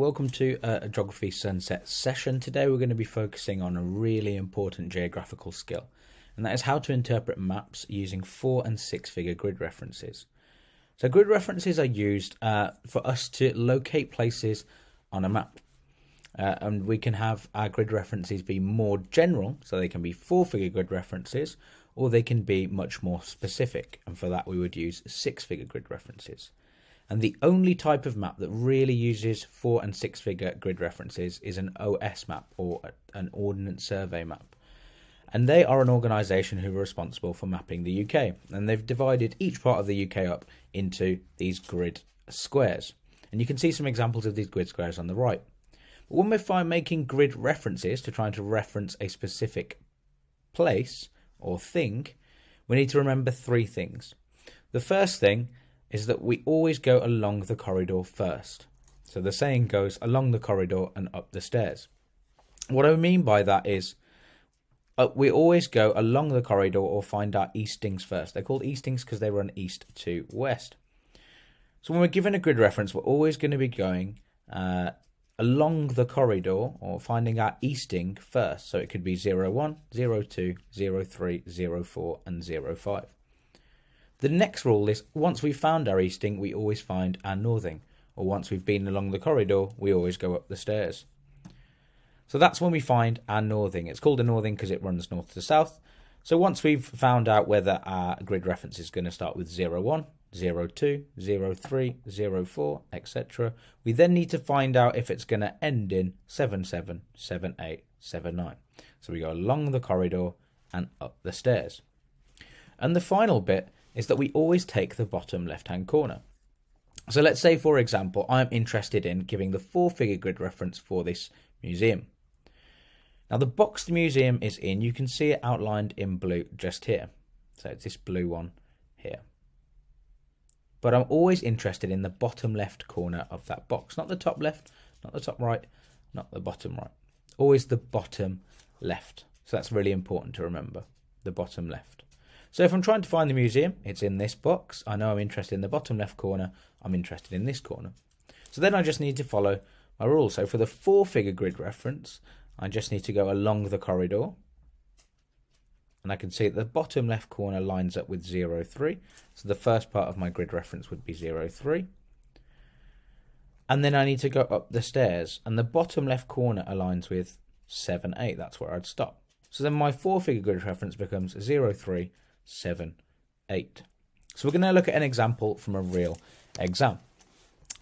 Welcome to a Geography Sunset session. Today we're going to be focusing on a really important geographical skill, and that is how to interpret maps using four and six figure grid references. So, grid references are used uh, for us to locate places on a map. Uh, and we can have our grid references be more general, so they can be four figure grid references, or they can be much more specific, and for that we would use six figure grid references. And the only type of map that really uses four and six figure grid references is an OS map or an Ordnance Survey map. And they are an organisation who are responsible for mapping the UK. And they've divided each part of the UK up into these grid squares. And you can see some examples of these grid squares on the right. But when we're making grid references to trying to reference a specific place or thing, we need to remember three things. The first thing is that we always go along the corridor first. So the saying goes along the corridor and up the stairs. What I mean by that is uh, we always go along the corridor or find our eastings first. They're called eastings because they run east to west. So when we're given a grid reference, we're always going to be going uh, along the corridor or finding our easting first. So it could be 01, 02, 03, 04, and 05. The next rule is once we've found our easting, we always find our northing. Or once we've been along the corridor, we always go up the stairs. So that's when we find our northing. It's called a northing because it runs north to south. So once we've found out whether our grid reference is going to start with 01, 02, 03, 04, etc., we then need to find out if it's going to end in 77, 78, 79. So we go along the corridor and up the stairs. And the final bit is that we always take the bottom left hand corner. So let's say, for example, I'm interested in giving the four figure grid reference for this museum. Now, the box the museum is in, you can see it outlined in blue just here. So it's this blue one here. But I'm always interested in the bottom left corner of that box, not the top left, not the top right, not the bottom right. Always the bottom left. So that's really important to remember the bottom left. So if I'm trying to find the museum, it's in this box. I know I'm interested in the bottom left corner. I'm interested in this corner. So then I just need to follow my rule. So for the four figure grid reference, I just need to go along the corridor. And I can see the bottom left corner lines up with 0, 03. So the first part of my grid reference would be 0, 03. And then I need to go up the stairs. And the bottom left corner aligns with 7, 8. That's where I'd stop. So then my four figure grid reference becomes 0, 03, 7, 8. So we're going to look at an example from a real exam.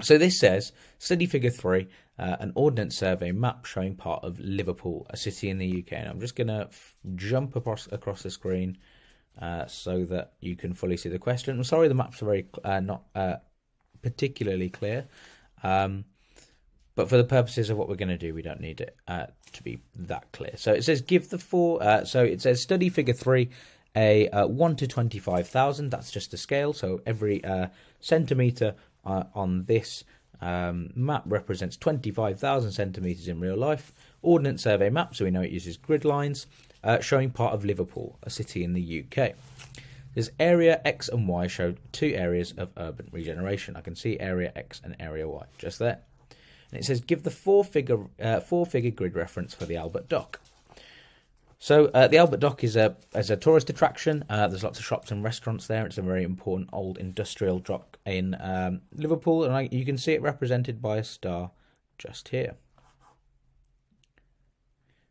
So this says, study figure 3, uh, an ordnance survey map showing part of Liverpool, a city in the UK. And I'm just going to jump across, across the screen uh, so that you can fully see the question. I'm sorry the maps are very uh, not uh, particularly clear. Um, but for the purposes of what we're going to do, we don't need it uh, to be that clear. So it says give the four. Uh, so it says study figure three a uh, 1 to 25,000. That's just a scale. So every uh, centimetre uh, on this um, map represents 25,000 centimetres in real life. Ordnance Survey map, so we know it uses grid lines, uh, showing part of Liverpool, a city in the UK. This area X and Y show two areas of urban regeneration. I can see area X and area Y just there. And it says give the four figure uh, four figure grid reference for the Albert Dock. So uh, the Albert Dock is a is a tourist attraction. Uh, there's lots of shops and restaurants there. It's a very important old industrial dock in um, Liverpool, and I, you can see it represented by a star just here.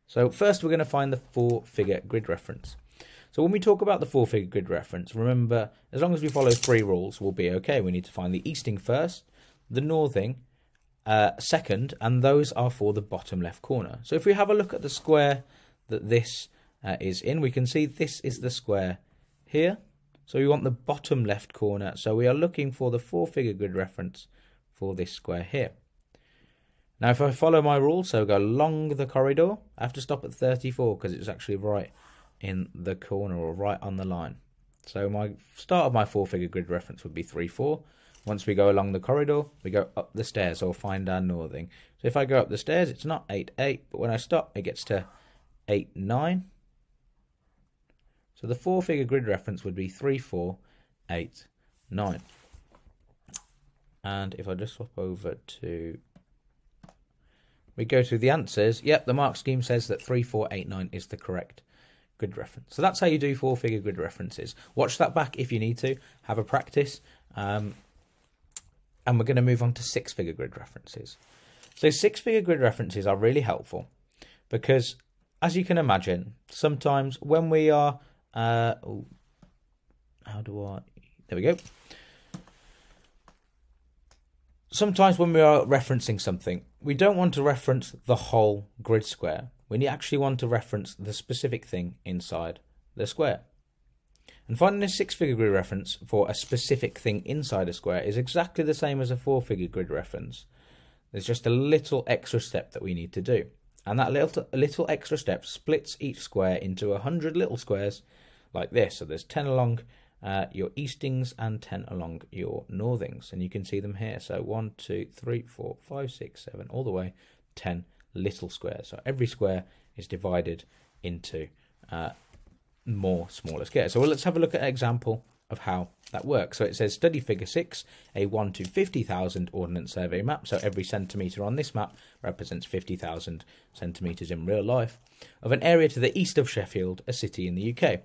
So first, we're going to find the four-figure grid reference. So when we talk about the four-figure grid reference, remember, as long as we follow three rules, we'll be okay. We need to find the easting first, the northing uh, second, and those are for the bottom left corner. So if we have a look at the square that this uh, is in. We can see this is the square here. So we want the bottom left corner. So we are looking for the four-figure grid reference for this square here. Now if I follow my rule, so go along the corridor, I have to stop at 34 because it's actually right in the corner or right on the line. So my start of my four-figure grid reference would be 3, 4. Once we go along the corridor, we go up the stairs or find our northing. So if I go up the stairs, it's not 8, 8, but when I stop, it gets to 8, 9. So the four figure grid reference would be 3, 4, 8, 9. And if I just swap over to we go through the answers. Yep, the mark scheme says that 3489 is the correct grid reference. So that's how you do four figure grid references. Watch that back if you need to, have a practice. Um, and we're going to move on to six figure grid references. So six figure grid references are really helpful because as you can imagine, sometimes when we are, uh, how do I, there we go. Sometimes when we are referencing something, we don't want to reference the whole grid square. We actually want to reference the specific thing inside the square. And finding a six-figure grid reference for a specific thing inside a square is exactly the same as a four-figure grid reference. There's just a little extra step that we need to do. And that little, little extra step splits each square into a hundred little squares like this. So there's 10 along uh, your eastings and 10 along your northings. And you can see them here. So 1, 2, 3, 4, 5, 6, 7, all the way 10 little squares. So every square is divided into uh, more smaller squares. So let's have a look at an example of how that works. So it says study figure 6, a 1 to 50,000 ordnance survey map. So every centimetre on this map represents 50,000 centimetres in real life of an area to the east of Sheffield, a city in the UK.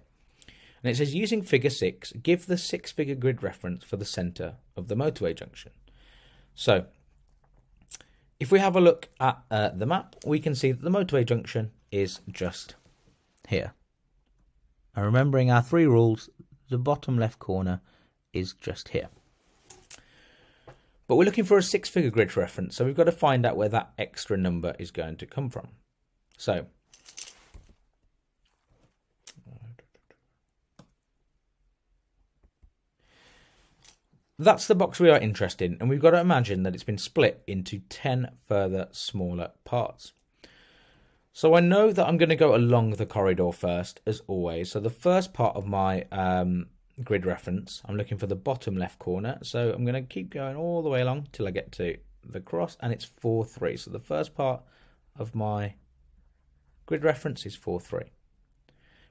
And it says using figure 6, give the six figure grid reference for the centre of the motorway junction. So if we have a look at uh, the map, we can see that the motorway junction is just here. And remembering our three rules, the bottom left corner is just here. But we're looking for a six figure grid reference, so we've got to find out where that extra number is going to come from. So That's the box we are interested in, and we've got to imagine that it's been split into 10 further smaller parts. So I know that I'm going to go along the corridor first, as always. So the first part of my um, grid reference, I'm looking for the bottom left corner. So I'm going to keep going all the way along till I get to the cross, and it's 4, 3. So the first part of my grid reference is 4, 3.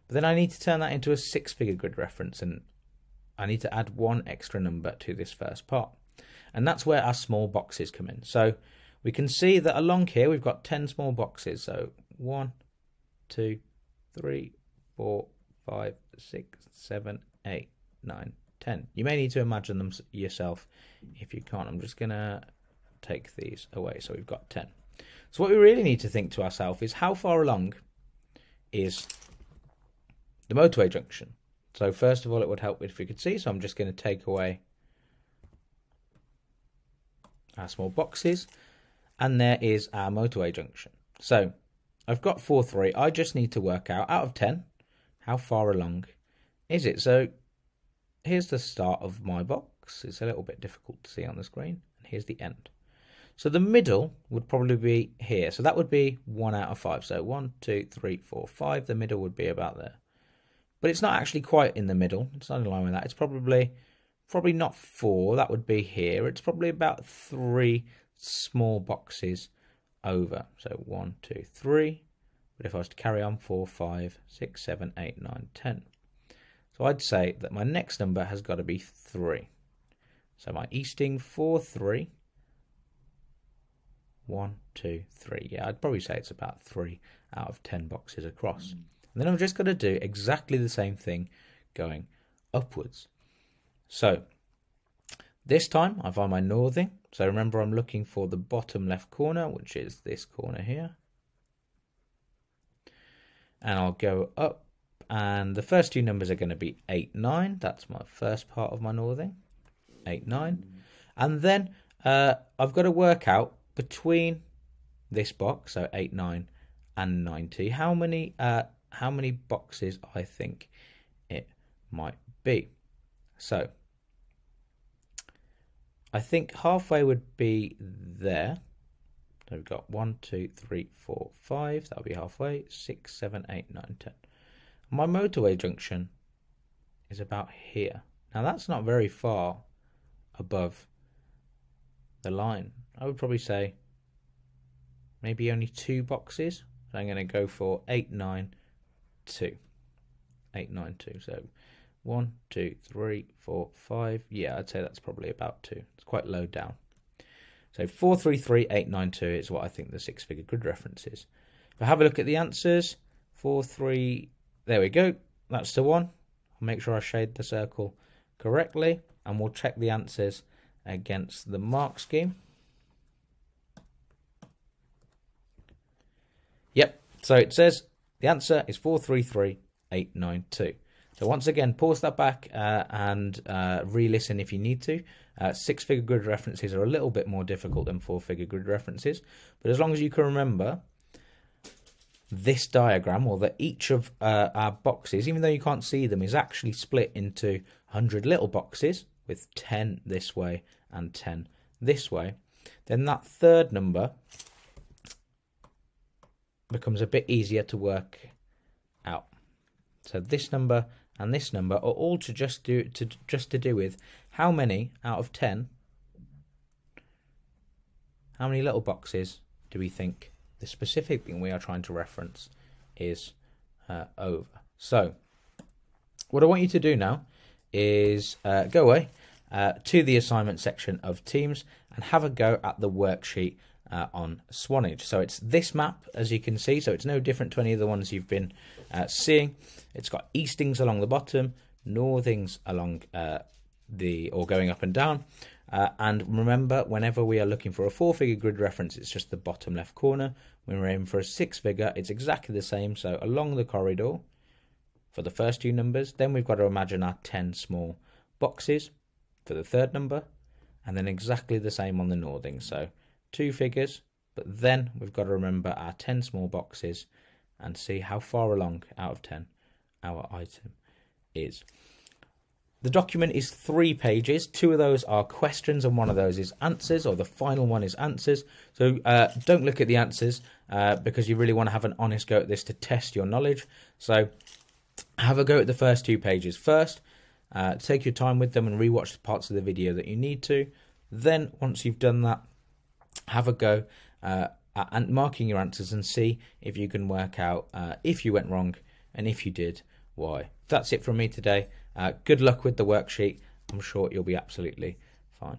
But then I need to turn that into a six-figure grid reference, and I need to add one extra number to this first part. And that's where our small boxes come in. So we can see that along here we've got 10 small boxes. So 1, 2, 3, 4, 5, 6, 7, 8, 9, 10. You may need to imagine them yourself if you can't. I'm just going to take these away. So we've got 10. So what we really need to think to ourselves is how far along is the motorway junction? So first of all, it would help if we could see. So I'm just going to take away our small boxes. And there is our motorway junction. So I've got 4, 3. I just need to work out, out of 10, how far along is it? So here's the start of my box. It's a little bit difficult to see on the screen. And here's the end. So the middle would probably be here. So that would be 1 out of 5. So 1, 2, 3, 4, 5. The middle would be about there but it's not actually quite in the middle. It's not in line with that. It's probably probably not four. That would be here. It's probably about three small boxes over. So one, two, three. But if I was to carry on, four, five, six, seven, eight, nine, ten. So I'd say that my next number has got to be three. So my easting four, three. One, two, three. Yeah, I'd probably say it's about three out of ten boxes across. Mm. And then I'm just going to do exactly the same thing going upwards. So this time I find my northing. So remember I'm looking for the bottom left corner, which is this corner here. And I'll go up and the first two numbers are going to be 8, 9. That's my first part of my northing. 8, 9. And then uh, I've got to work out between this box, so 8, 9 and 90, how many uh, how many boxes I think it might be. So I think halfway would be there. So we've got one, two, three, four, five. That'll be halfway. Six, seven, eight, nine, ten. My motorway junction is about here. Now that's not very far above the line. I would probably say maybe only two boxes. I'm going to go for eight, nine, two. Eight, nine, two. So one, two, three, four, five. Yeah, I'd say that's probably about two. It's quite low down. So 433892 is what I think the six figure grid reference is. If I have a look at the answers, 43, there we go, that's the one. I'll make sure I shade the circle correctly and we'll check the answers against the mark scheme. Yep, so it says the answer is 433892. So once again, pause that back uh, and uh, re-listen if you need to. Uh, six-figure grid references are a little bit more difficult than four-figure grid references, but as long as you can remember this diagram, or that each of uh, our boxes, even though you can't see them, is actually split into 100 little boxes with 10 this way and 10 this way, then that third number becomes a bit easier to work out. So this number and this number are all to just do to just to do with how many out of 10 how many little boxes do we think the specific thing we are trying to reference is uh, over. So what I want you to do now is uh, go away uh, to the assignment section of Teams and have a go at the worksheet uh, on Swanage. So it's this map, as you can see, so it's no different to any of the ones you've been uh, seeing. It's got eastings along the bottom, northings along uh, the, or going up and down. Uh, and remember, whenever we are looking for a four-figure grid reference, it's just the bottom left corner. When we're aiming for a six-figure, it's exactly the same. So along the corridor for the first two numbers, then we've got to imagine our 10 small boxes for the third number, and then exactly the same on the northing. So two figures, but then we've got to remember our 10 small boxes and see how far along out of 10 our item is. The document is three pages. Two of those are questions, and one of those is answers, or the final one is answers. So uh, don't look at the answers uh, because you really want to have an honest go at this to test your knowledge. So have a go at the first two pages first. Uh, take your time with them and rewatch the parts of the video that you need to. Then, once you've done that, have a go uh, at marking your answers and see if you can work out uh, if you went wrong and if you did, why. That's it from me today. Uh, good luck with the worksheet. I'm sure you'll be absolutely fine.